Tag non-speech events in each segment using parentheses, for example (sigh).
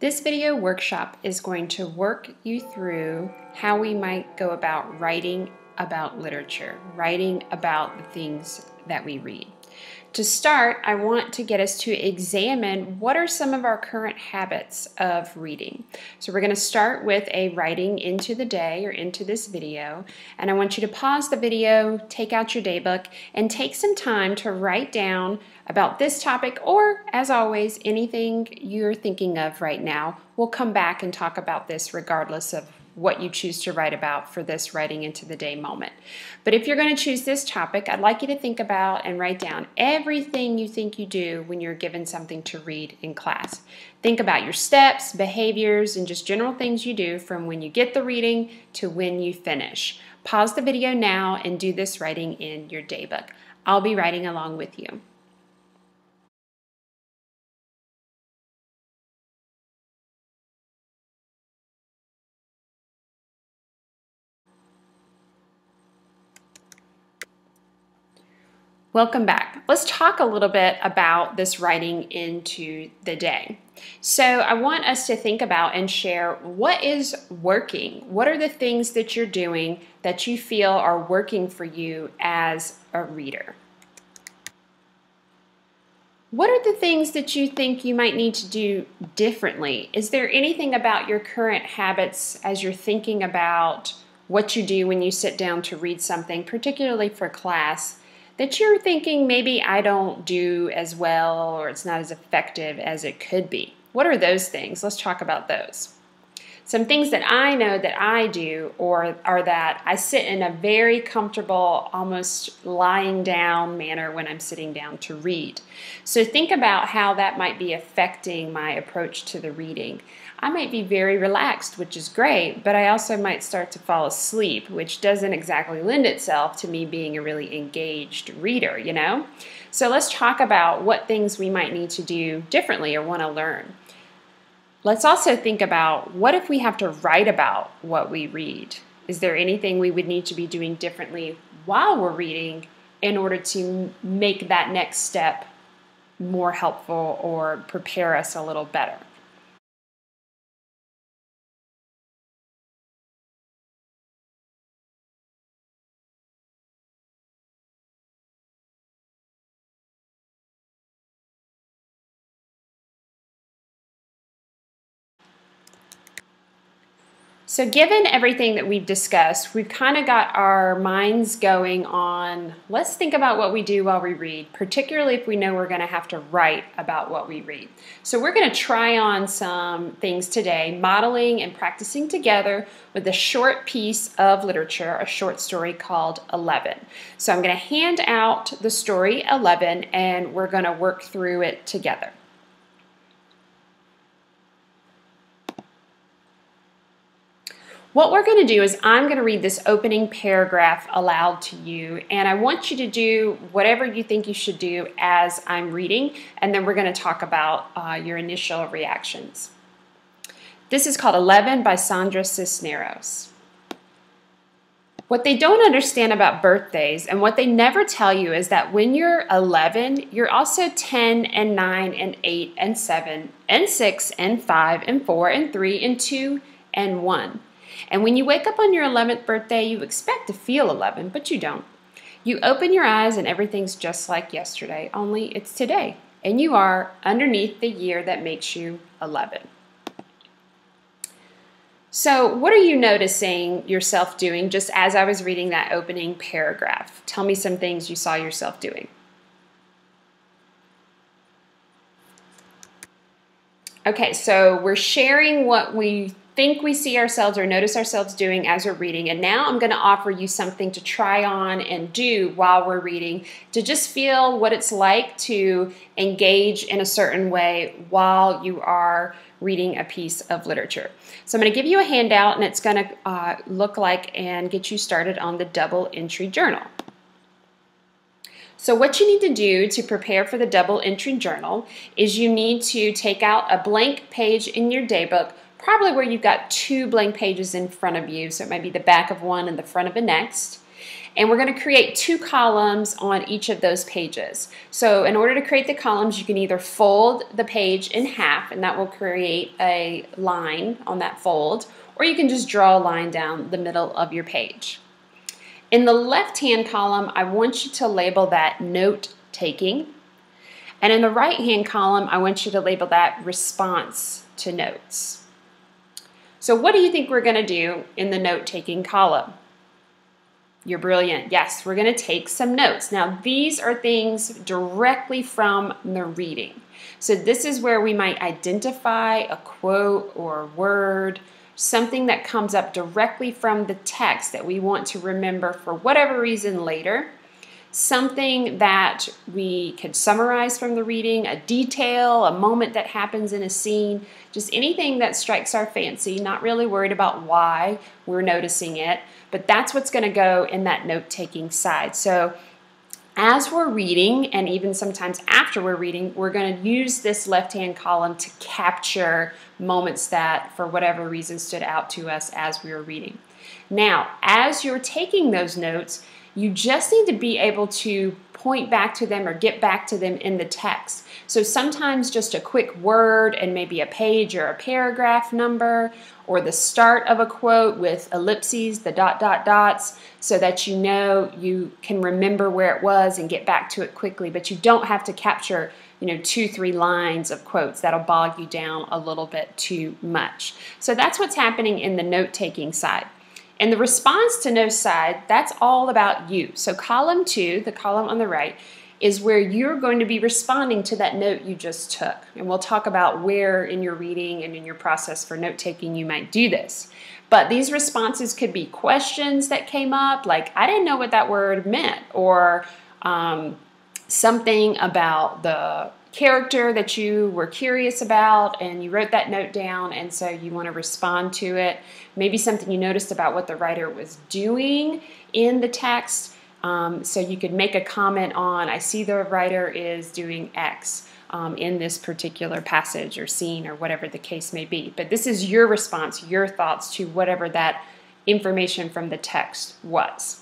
This video workshop is going to work you through how we might go about writing about literature, writing about the things that we read. To start, I want to get us to examine what are some of our current habits of reading. So we're going to start with a writing into the day or into this video, and I want you to pause the video, take out your daybook, and take some time to write down about this topic or, as always, anything you're thinking of right now. We'll come back and talk about this regardless of what you choose to write about for this writing into the day moment. But if you're going to choose this topic, I'd like you to think about and write down everything you think you do when you're given something to read in class. Think about your steps, behaviors, and just general things you do from when you get the reading to when you finish. Pause the video now and do this writing in your daybook. I'll be writing along with you. Welcome back. Let's talk a little bit about this writing into the day. So, I want us to think about and share what is working. What are the things that you're doing that you feel are working for you as a reader? What are the things that you think you might need to do differently? Is there anything about your current habits as you're thinking about what you do when you sit down to read something, particularly for class? That you're thinking maybe I don't do as well or it's not as effective as it could be. What are those things? Let's talk about those. Some things that I know that I do or are that I sit in a very comfortable, almost lying down manner when I'm sitting down to read. So think about how that might be affecting my approach to the reading. I might be very relaxed, which is great, but I also might start to fall asleep, which doesn't exactly lend itself to me being a really engaged reader, you know? So let's talk about what things we might need to do differently or want to learn. Let's also think about what if we have to write about what we read? Is there anything we would need to be doing differently while we're reading in order to make that next step more helpful or prepare us a little better? So, given everything that we've discussed, we've kind of got our minds going on let's think about what we do while we read, particularly if we know we're going to have to write about what we read. So, we're going to try on some things today, modeling and practicing together with a short piece of literature, a short story called 11. So, I'm going to hand out the story 11 and we're going to work through it together. What we're going to do is I'm going to read this opening paragraph aloud to you, and I want you to do whatever you think you should do as I'm reading, and then we're going to talk about uh, your initial reactions. This is called 11 by Sandra Cisneros. What they don't understand about birthdays and what they never tell you is that when you're 11, you're also 10 and 9 and 8 and 7 and 6 and 5 and 4 and 3 and 2 and 1. And when you wake up on your 11th birthday, you expect to feel 11, but you don't. You open your eyes and everything's just like yesterday, only it's today. And you are underneath the year that makes you 11. So, what are you noticing yourself doing just as I was reading that opening paragraph? Tell me some things you saw yourself doing. Okay, so we're sharing what we think we see ourselves or notice ourselves doing as we're reading. And now I'm going to offer you something to try on and do while we're reading to just feel what it's like to engage in a certain way while you are reading a piece of literature. So I'm going to give you a handout and it's going to uh, look like and get you started on the double entry journal. So what you need to do to prepare for the double entry journal is you need to take out a blank page in your daybook probably where you've got two blank pages in front of you. So it might be the back of one and the front of the next. And we're going to create two columns on each of those pages. So in order to create the columns, you can either fold the page in half, and that will create a line on that fold, or you can just draw a line down the middle of your page. In the left-hand column, I want you to label that note taking. And in the right-hand column, I want you to label that response to notes. So what do you think we're going to do in the note-taking column? You're brilliant. Yes, we're going to take some notes. Now, these are things directly from the reading. So this is where we might identify a quote or a word, something that comes up directly from the text that we want to remember for whatever reason later something that we could summarize from the reading, a detail, a moment that happens in a scene, just anything that strikes our fancy, not really worried about why we're noticing it, but that's what's going to go in that note taking side. So as we're reading, and even sometimes after we're reading, we're going to use this left hand column to capture moments that, for whatever reason, stood out to us as we were reading. Now, as you're taking those notes, you just need to be able to point back to them or get back to them in the text. So sometimes just a quick word and maybe a page or a paragraph number or the start of a quote with ellipses, the dot, dot, dots, so that you know you can remember where it was and get back to it quickly. But you don't have to capture you know, two, three lines of quotes. That'll bog you down a little bit too much. So that's what's happening in the note-taking side. And the response to no side, that's all about you. So column two, the column on the right, is where you're going to be responding to that note you just took. And we'll talk about where in your reading and in your process for note taking you might do this. But these responses could be questions that came up, like, I didn't know what that word meant, or um, something about the character that you were curious about and you wrote that note down and so you want to respond to it. Maybe something you noticed about what the writer was doing in the text. Um, so you could make a comment on, I see the writer is doing X um, in this particular passage or scene or whatever the case may be. But this is your response, your thoughts to whatever that information from the text was.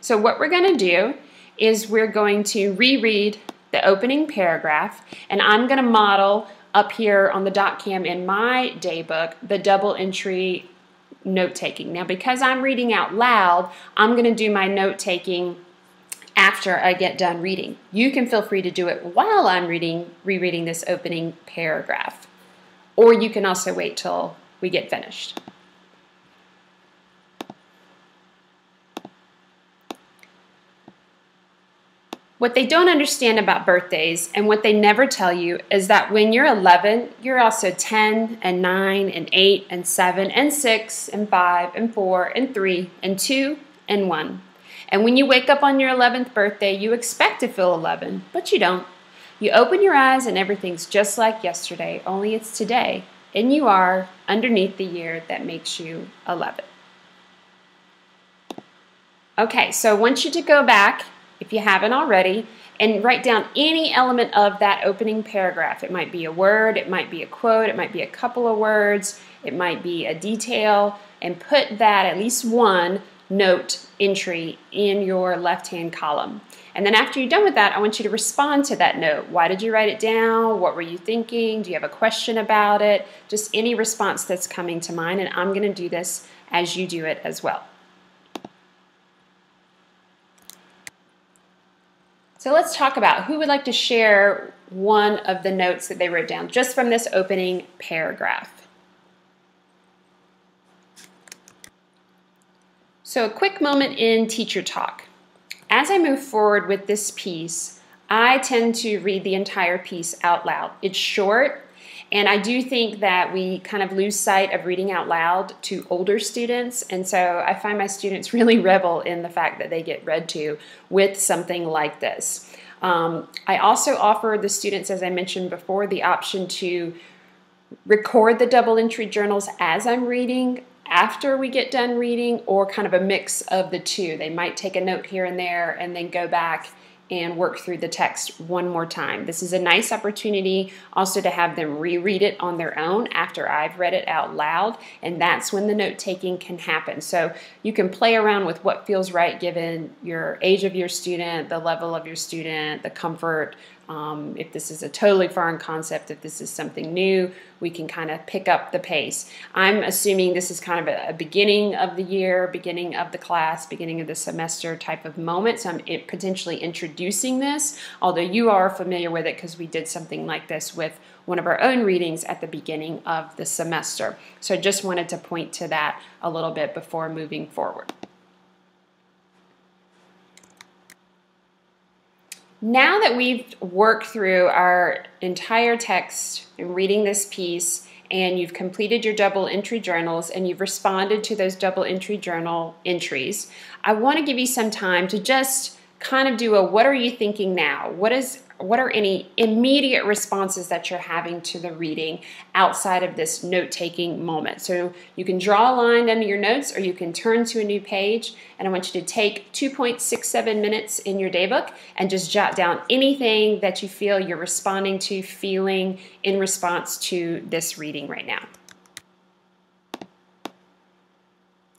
So what we're going to do is we're going to reread the opening paragraph, and I'm going to model up here on the doc cam in my daybook the double entry note taking. Now, because I'm reading out loud, I'm going to do my note taking after I get done reading. You can feel free to do it while I'm reading, rereading this opening paragraph, or you can also wait till we get finished. What they don't understand about birthdays and what they never tell you is that when you're 11, you're also 10 and 9 and 8 and 7 and 6 and 5 and 4 and 3 and 2 and 1. And when you wake up on your 11th birthday, you expect to feel 11, but you don't. You open your eyes and everything's just like yesterday, only it's today, and you are underneath the year that makes you 11. Okay, so I want you to go back if you haven't already, and write down any element of that opening paragraph. It might be a word, it might be a quote, it might be a couple of words, it might be a detail, and put that, at least one, note entry in your left-hand column. And then after you're done with that, I want you to respond to that note. Why did you write it down? What were you thinking? Do you have a question about it? Just any response that's coming to mind, and I'm going to do this as you do it as well. So let's talk about who would like to share one of the notes that they wrote down just from this opening paragraph. So a quick moment in teacher talk. As I move forward with this piece, I tend to read the entire piece out loud. It's short, and I do think that we kind of lose sight of reading out loud to older students. And so I find my students (laughs) really revel in the fact that they get read to with something like this. Um, I also offer the students, as I mentioned before, the option to record the double entry journals as I'm reading after we get done reading or kind of a mix of the two. They might take a note here and there and then go back and work through the text one more time. This is a nice opportunity also to have them reread it on their own after I've read it out loud, and that's when the note taking can happen. So you can play around with what feels right given your age of your student, the level of your student, the comfort um, if this is a totally foreign concept, if this is something new, we can kind of pick up the pace. I'm assuming this is kind of a, a beginning of the year, beginning of the class, beginning of the semester type of moment. So I'm potentially introducing this, although you are familiar with it because we did something like this with one of our own readings at the beginning of the semester. So I just wanted to point to that a little bit before moving forward. Now that we've worked through our entire text and reading this piece, and you've completed your double entry journals and you've responded to those double entry journal entries, I want to give you some time to just kind of do a what are you thinking now? What is what are any immediate responses that you're having to the reading outside of this note taking moment? So you can draw a line under your notes or you can turn to a new page. And I want you to take 2.67 minutes in your daybook and just jot down anything that you feel you're responding to, feeling in response to this reading right now.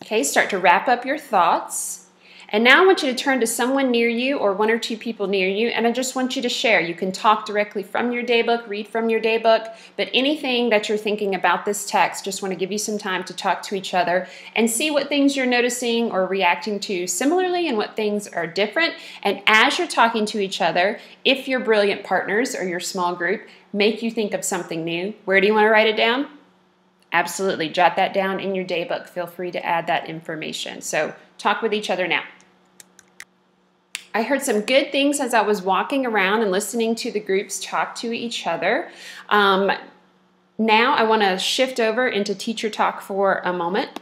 Okay, start to wrap up your thoughts. And now I want you to turn to someone near you or one or two people near you, and I just want you to share. You can talk directly from your daybook, read from your daybook, but anything that you're thinking about this text, just want to give you some time to talk to each other and see what things you're noticing or reacting to similarly and what things are different. And as you're talking to each other, if your brilliant partners or your small group make you think of something new, where do you want to write it down? Absolutely. Jot that down in your daybook. Feel free to add that information. So talk with each other now. I heard some good things as I was walking around and listening to the groups talk to each other. Um, now I want to shift over into teacher talk for a moment.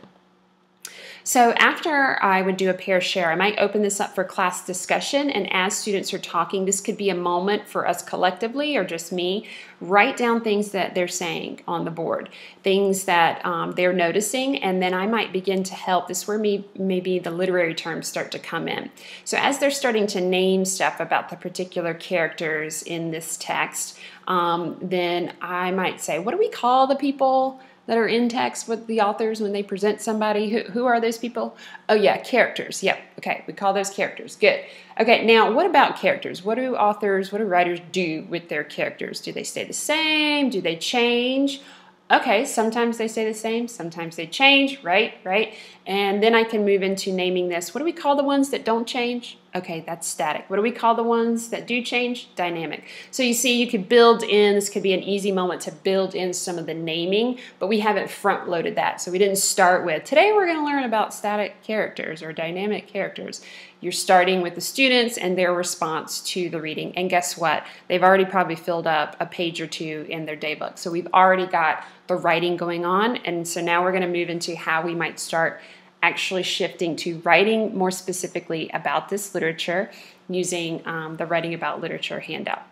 So after I would do a pair share, I might open this up for class discussion. And as students are talking, this could be a moment for us collectively or just me. Write down things that they're saying on the board, things that um, they're noticing, and then I might begin to help. This is where me, maybe the literary terms start to come in. So as they're starting to name stuff about the particular characters in this text, um, then I might say, what do we call the people? That are in text with the authors when they present somebody. Who, who are those people? Oh, yeah, characters. Yep. Okay, we call those characters. Good. Okay, now what about characters? What do authors, what do writers do with their characters? Do they stay the same? Do they change? Okay, sometimes they stay the same, sometimes they change, right? Right? And then I can move into naming this. What do we call the ones that don't change? Okay, that's static. What do we call the ones that do change? Dynamic. So you see, you could build in, this could be an easy moment to build in some of the naming, but we haven't front loaded that. So we didn't start with, today we're going to learn about static characters or dynamic characters. You're starting with the students and their response to the reading. And guess what? They've already probably filled up a page or two in their daybook. So we've already got the writing going on. And so now we're going to move into how we might start actually shifting to writing more specifically about this literature using um, the Writing About Literature handout.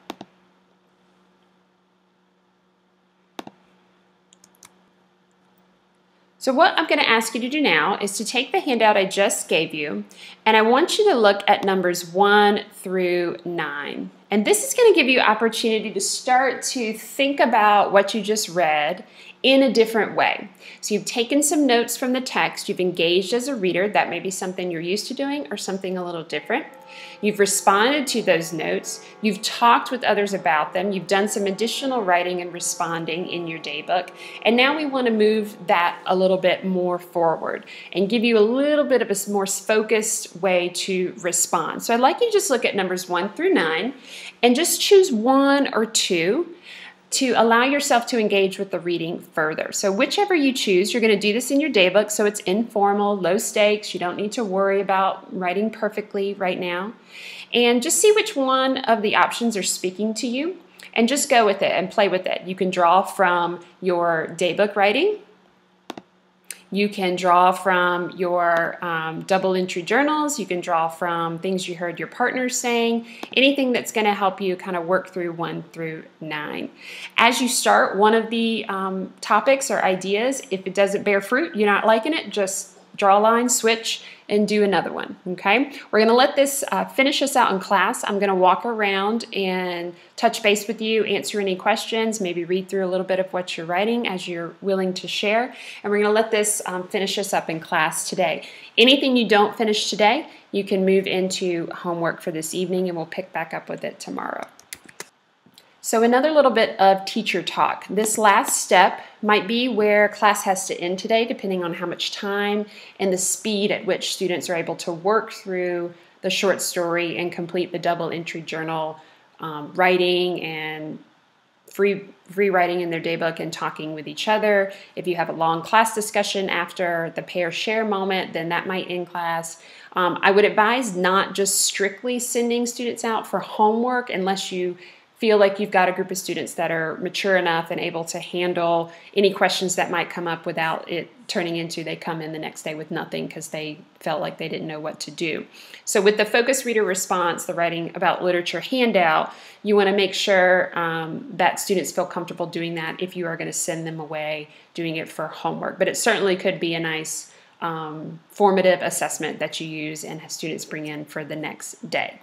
So what I'm going to ask you to do now is to take the handout I just gave you, and I want you to look at numbers 1 through 9. And this is going to give you opportunity to start to think about what you just read in a different way. So you've taken some notes from the text, you've engaged as a reader, that may be something you're used to doing or something a little different. You've responded to those notes, you've talked with others about them, you've done some additional writing and responding in your daybook, and now we want to move that a little bit more forward and give you a little bit of a more focused way to respond. So I'd like you to just look at numbers one through nine and just choose one or two to allow yourself to engage with the reading further. So, whichever you choose, you're going to do this in your daybook so it's informal, low stakes. You don't need to worry about writing perfectly right now. And just see which one of the options are speaking to you and just go with it and play with it. You can draw from your daybook writing you can draw from your um, double entry journals. You can draw from things you heard your partners saying, anything that's going to help you kind of work through one through nine. As you start one of the um, topics or ideas, if it doesn't bear fruit, you're not liking it, just draw a line, switch, and do another one, okay? We're gonna let this uh, finish us out in class. I'm gonna walk around and touch base with you, answer any questions, maybe read through a little bit of what you're writing as you're willing to share, and we're gonna let this um, finish us up in class today. Anything you don't finish today, you can move into homework for this evening and we'll pick back up with it tomorrow. So another little bit of teacher talk. This last step might be where class has to end today, depending on how much time and the speed at which students are able to work through the short story and complete the double entry journal um, writing and free free writing in their daybook and talking with each other. If you have a long class discussion after the pair share moment, then that might end class. Um, I would advise not just strictly sending students out for homework unless you feel like you've got a group of students that are mature enough and able to handle any questions that might come up without it turning into they come in the next day with nothing because they felt like they didn't know what to do. So, with the focus reader response, the writing about literature handout, you want to make sure um, that students feel comfortable doing that if you are going to send them away doing it for homework. But it certainly could be a nice um, formative assessment that you use and have students bring in for the next day.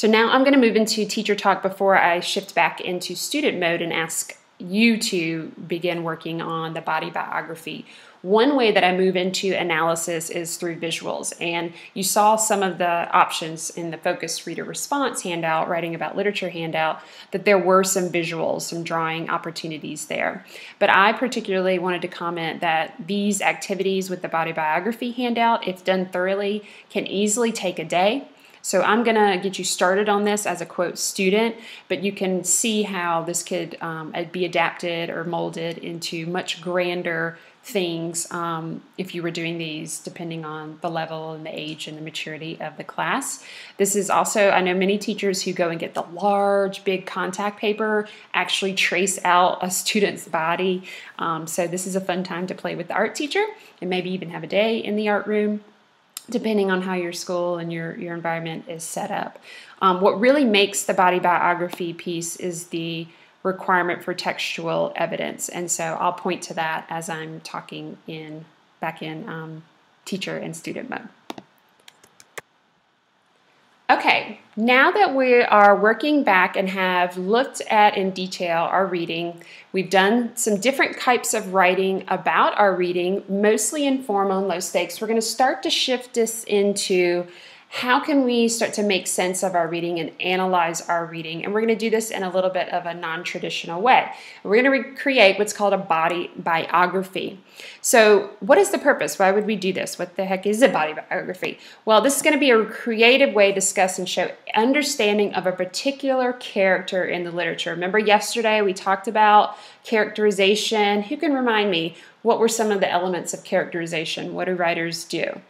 So now I'm going to move into teacher talk before I shift back into student mode and ask you to begin working on the body biography. One way that I move into analysis is through visuals, and you saw some of the options in the focus reader response handout, writing about literature handout, that there were some visuals, some drawing opportunities there. But I particularly wanted to comment that these activities with the body biography handout, if done thoroughly, can easily take a day. So I'm going to get you started on this as a quote student, but you can see how this could um, be adapted or molded into much grander things um, if you were doing these depending on the level and the age and the maturity of the class. This is also, I know many teachers who go and get the large, big contact paper actually trace out a student's body. Um, so this is a fun time to play with the art teacher and maybe even have a day in the art room depending on how your school and your, your environment is set up. Um, what really makes the body biography piece is the requirement for textual evidence. And so I'll point to that as I'm talking in back in um, teacher and student mode. Okay, now that we are working back and have looked at in detail our reading, we've done some different types of writing about our reading, mostly informal and low stakes. We're going to start to shift this into how can we start to make sense of our reading and analyze our reading? And we're going to do this in a little bit of a non traditional way. We're going to create what's called a body biography. So, what is the purpose? Why would we do this? What the heck is a body biography? Well, this is going to be a creative way to discuss and show understanding of a particular character in the literature. Remember, yesterday we talked about characterization. Who can remind me what were some of the elements of characterization? What do writers do?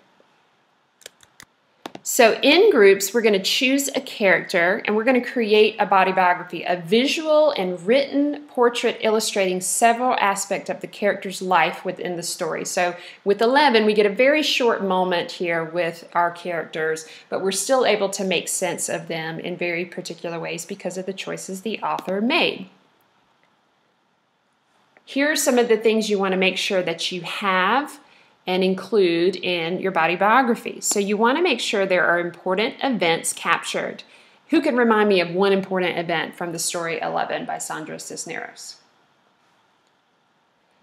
So in groups, we're going to choose a character and we're going to create a body biography, a visual and written portrait illustrating several aspects of the character's life within the story. So with 11, we get a very short moment here with our characters, but we're still able to make sense of them in very particular ways because of the choices the author made. Here are some of the things you want to make sure that you have and include in your body biography. So you want to make sure there are important events captured. Who can remind me of one important event from the story 11 by Sandra Cisneros?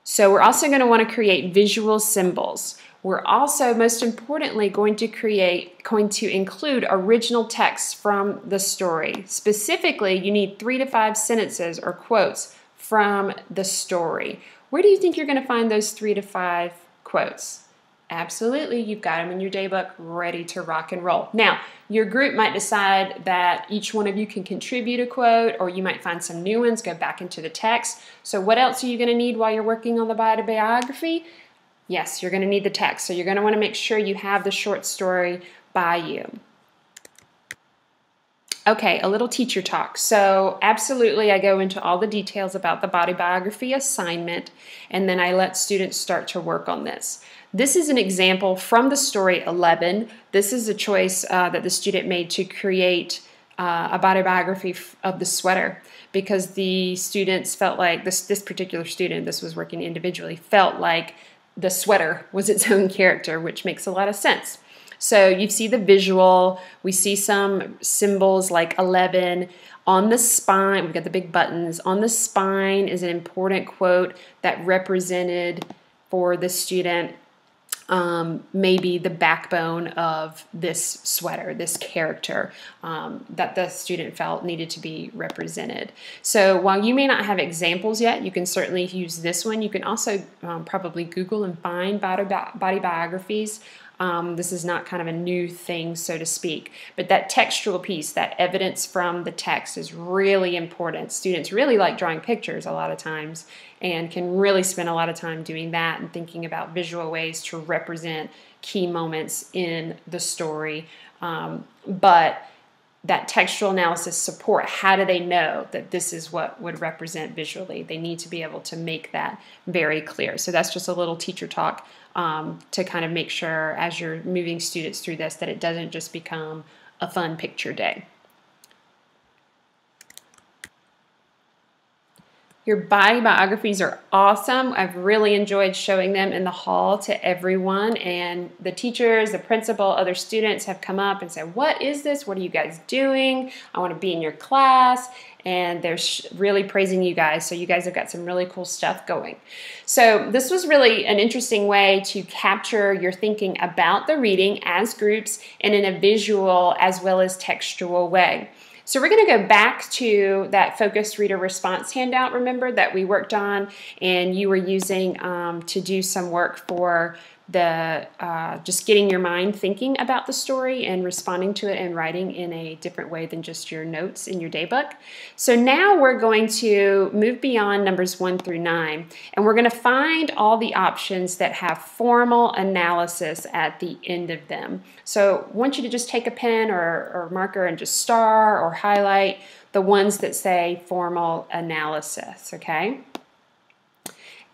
So we're also going to want to create visual symbols. We're also, most importantly, going to create, going to include original text from the story. Specifically, you need three to five sentences or quotes from the story. Where do you think you're going to find those three to five quotes. Absolutely, you've got them in your daybook ready to rock and roll. Now, your group might decide that each one of you can contribute a quote, or you might find some new ones, go back into the text. So, what else are you going to need while you're working on the biography? Yes, you're going to need the text. So, you're going to want to make sure you have the short story by you. Okay, a little teacher talk. So, absolutely, I go into all the details about the body biography assignment, and then I let students start to work on this. This is an example from the story 11. This is a choice uh, that the student made to create uh, a body biography of the sweater because the students felt like this, this particular student, this was working individually, felt like the sweater was its (laughs) own character, which makes a lot of sense. So you see the visual, we see some symbols like 11. On the spine, we've got the big buttons. On the spine is an important quote that represented for the student um, maybe the backbone of this sweater, this character um, that the student felt needed to be represented. So while you may not have examples yet, you can certainly use this one. You can also um, probably Google and find body, body biographies um, this is not kind of a new thing, so to speak. But that textual piece, that evidence from the text, is really important. Students really like drawing pictures a lot of times and can really spend a lot of time doing that and thinking about visual ways to represent key moments in the story. Um, but that textual analysis support how do they know that this is what would represent visually they need to be able to make that very clear so that's just a little teacher talk um, to kind of make sure as you're moving students through this that it doesn't just become a fun picture day Your body biographies are awesome. I've really enjoyed showing them in the hall to everyone. And the teachers, the principal, other students have come up and said, What is this? What are you guys doing? I want to be in your class. And they're really praising you guys. So, you guys have got some really cool stuff going. So, this was really an interesting way to capture your thinking about the reading as groups and in a visual as well as textual way. So we're going to go back to that focused reader response handout, remember, that we worked on and you were using um, to do some work for the uh, just getting your mind thinking about the story and responding to it and writing in a different way than just your notes in your daybook. So now we're going to move beyond numbers one through nine and we're going to find all the options that have formal analysis at the end of them. So I want you to just take a pen or, or marker and just star or highlight the ones that say formal analysis, okay?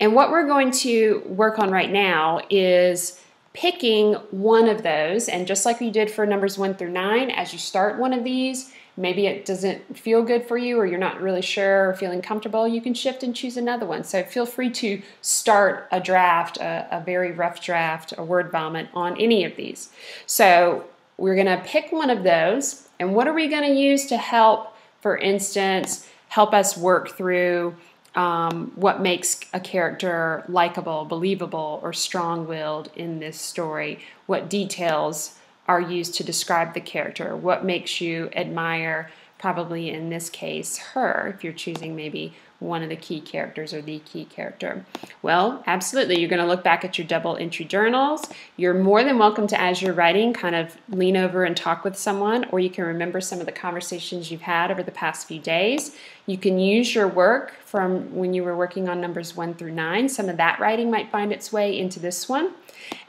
And what we're going to work on right now is picking one of those. And just like we did for numbers one through nine, as you start one of these, maybe it doesn't feel good for you or you're not really sure or feeling comfortable, you can shift and choose another one. So feel free to start a draft, a, a very rough draft, a word vomit on any of these. So we're going to pick one of those. And what are we going to use to help, for instance, help us work through um, what makes a character likable, believable, or strong willed in this story, what details are used to describe the character, what makes you admire, probably in this case, her, if you're choosing maybe one of the key characters or the key character? Well, absolutely. You're going to look back at your double entry journals. You're more than welcome to, as you're writing, kind of lean over and talk with someone, or you can remember some of the conversations you've had over the past few days. You can use your work from when you were working on numbers one through nine. Some of that writing might find its way into this one.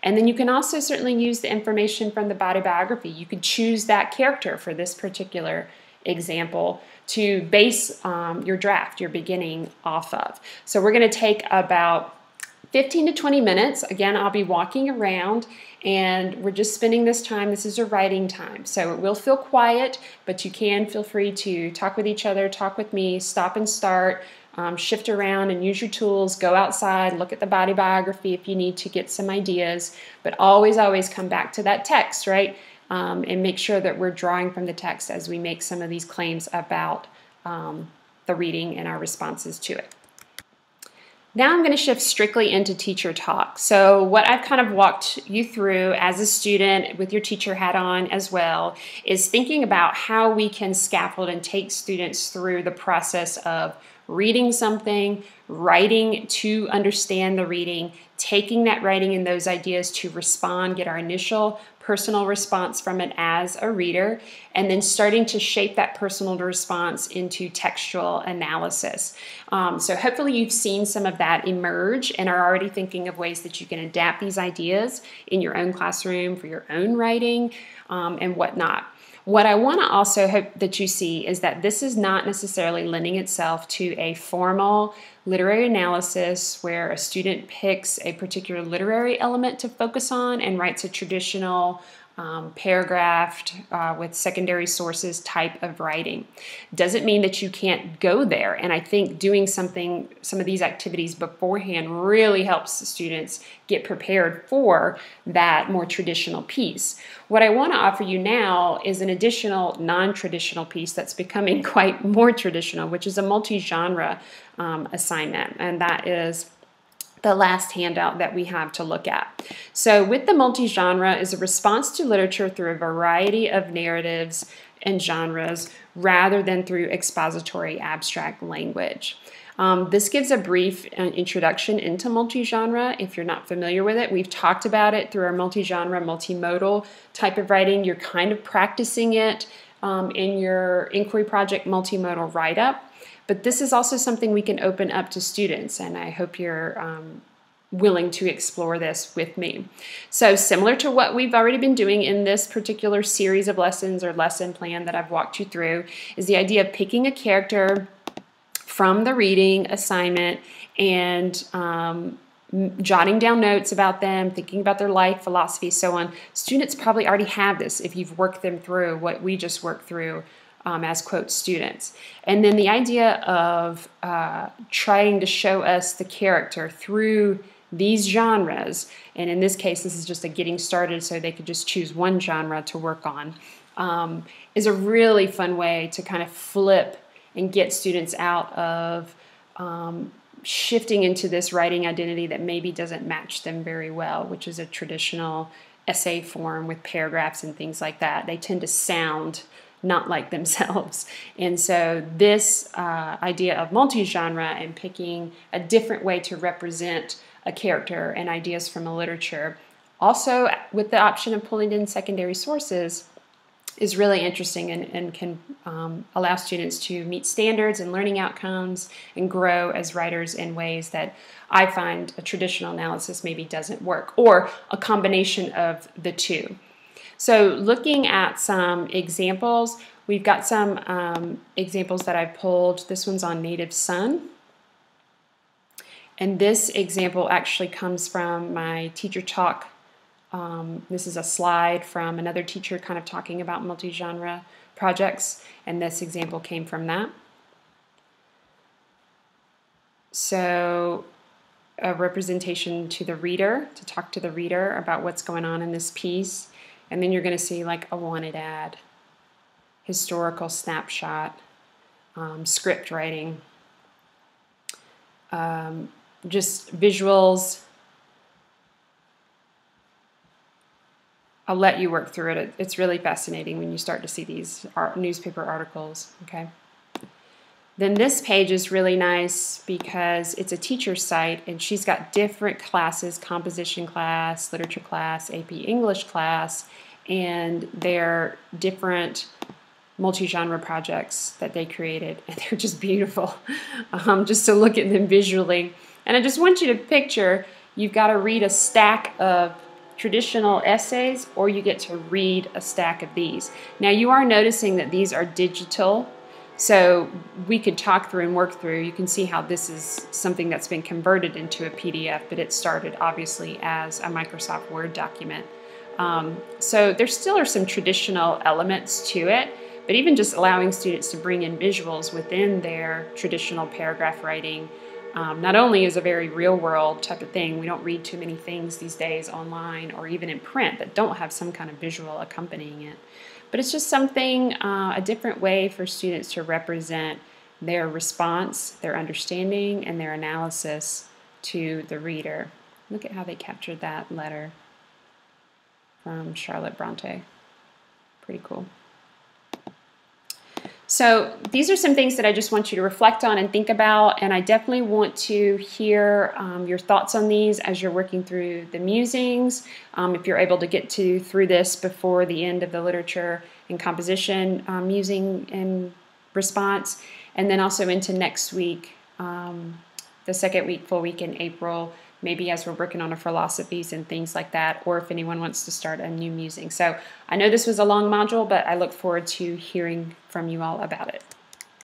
And then you can also certainly use the information from the body biography. You could choose that character for this particular example to base um, your draft, your beginning off of. So we're going to take about 15 to 20 minutes. Again, I'll be walking around and we're just spending this time. This is a writing time. So it will feel quiet, but you can feel free to talk with each other, talk with me, stop and start, um, shift around and use your tools, go outside, look at the body biography if you need to get some ideas, but always, always come back to that text, right? Um, and make sure that we're drawing from the text as we make some of these claims about um, the reading and our responses to it. Now I'm going to shift strictly into teacher talk. So what I've kind of walked you through as a student with your teacher hat on as well is thinking about how we can scaffold and take students through the process of reading something, writing to understand the reading, taking that writing and those ideas to respond, get our initial personal response from it as a reader, and then starting to shape that personal response into textual analysis. Um, so, hopefully, you've seen some of that emerge and are already thinking of ways that you can adapt these ideas in your own classroom for your own writing um, and whatnot. What I want to also hope that you see is that this is not necessarily lending itself to a formal literary analysis where a student picks a particular literary element to focus on and writes a traditional um, paragraphed uh, with secondary sources type of writing. Doesn't mean that you can't go there. And I think doing something, some of these activities beforehand really helps the students get prepared for that more traditional piece. What I want to offer you now is an additional non traditional piece that's becoming (laughs) quite more traditional, which is a multi genre um, assignment. And that is the last handout that we have to look at. So with the multi-genre is a response to literature through a variety of narratives and genres rather than through expository abstract language. Um, this gives a brief uh, introduction into multi-genre. If you're not familiar with it, we've talked about it through our multi-genre, multimodal type of writing. You're kind of practicing it um, in your inquiry project multimodal write-up. But this is also something we can open up to students, and I hope you're um, willing to explore this with me. So similar to what we've already been doing in this particular series of lessons or lesson plan that I've walked you through is the idea of picking a character from the reading assignment and um, jotting down notes about them, thinking about their life, philosophy, so on. Students probably already have this if you've worked them through what we just worked through um, as quote students. And then the idea of uh, trying to show us the character through these genres, and in this case, this is just a getting started, so they could just choose one genre to work on, um, is a really fun way to kind of flip and get students out of um, shifting into this writing identity that maybe doesn't match them very well, which is a traditional essay form with paragraphs and things like that. They tend to sound not like themselves. And so, this uh, idea of multi genre and picking a different way to represent a character and ideas from a literature, also with the option of pulling in secondary sources, is really interesting and, and can um, allow students to meet standards and learning outcomes and grow as writers in ways that I find a traditional analysis maybe doesn't work, or a combination of the two. So looking at some examples, we've got some um, examples that I've pulled. This one's on native son. And this example actually comes from my teacher talk. Um, this is a slide from another teacher kind of talking about multi-genre projects, and this example came from that. So a representation to the reader, to talk to the reader about what's going on in this piece. And then you're going to see like a wanted ad, historical snapshot, um, script writing, um, just visuals. I'll let you work through it. It's really fascinating when you start to see these newspaper articles, okay? Then this page is really nice because it's a teacher site and she's got different classes, composition class, literature class, AP English class, and they're different multi-genre projects that they created (laughs) and they're just beautiful (laughs) um, just to look at them visually. And i just want you to picture you've got to read a stack of traditional essays or you get to read a stack of these. Now you are noticing that these are digital so we could talk through and work through. You can see how this is something that's been converted into a PDF, but it started obviously as a Microsoft Word document. Um, so there still are some traditional elements to it, but even just allowing students to bring in visuals within their traditional paragraph writing um, not only is a very real world type of thing, we don't read too many things these days online or even in print that don't have some kind of visual accompanying it. But it's just something, uh, a different way for students to represent their response, their understanding, and their analysis to the reader. Look at how they captured that letter from Charlotte Bronte. Pretty cool. So these are some things that I just want you to reflect on and think about, and I definitely want to hear um, your thoughts on these as you're working through the musings. Um, if you're able to get to through this before the end of the literature and composition um, musing and response, and then also into next week, um, the second week, full week in April, maybe as we're working on our philosophies and things like that, or if anyone wants to start a new musing. So I know this was a long module, but I look forward to hearing from you all about it.